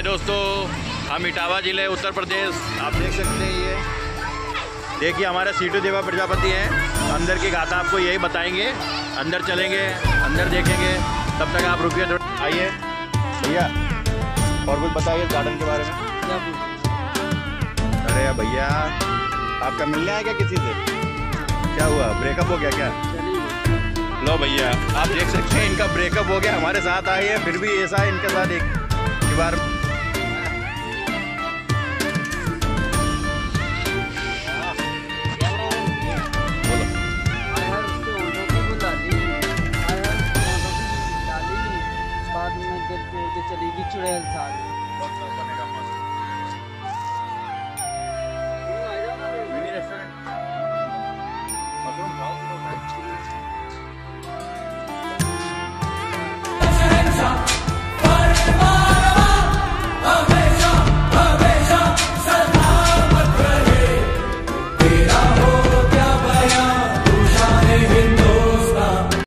हाय दोस्तों, हम इटावा ज़िले, उत्तर प्रदेश। आप देख सकते हैं ये। देखिए, हमारा सीटू देवा प्रजापति हैं। अंदर की गाथा आपको यही बताएँगे। अंदर चलेंगे, अंदर देखेंगे। तब तक आप रुकिए थोड़ा। आइए। भैया, और कुछ बताइए गार्डन के बारे में। अरे भैया, आपका मिलने आया क्या किसी से? क्या हुआ? ब्रेकअप हो गया क्या? लो भैया, आप देख सकते हैं इनका ब्रेकअप हो गया। हमारे साथ आए हैं, फिर भी ऐसा इनके साथ एक बार बाद में के चुड़ैल मस्त।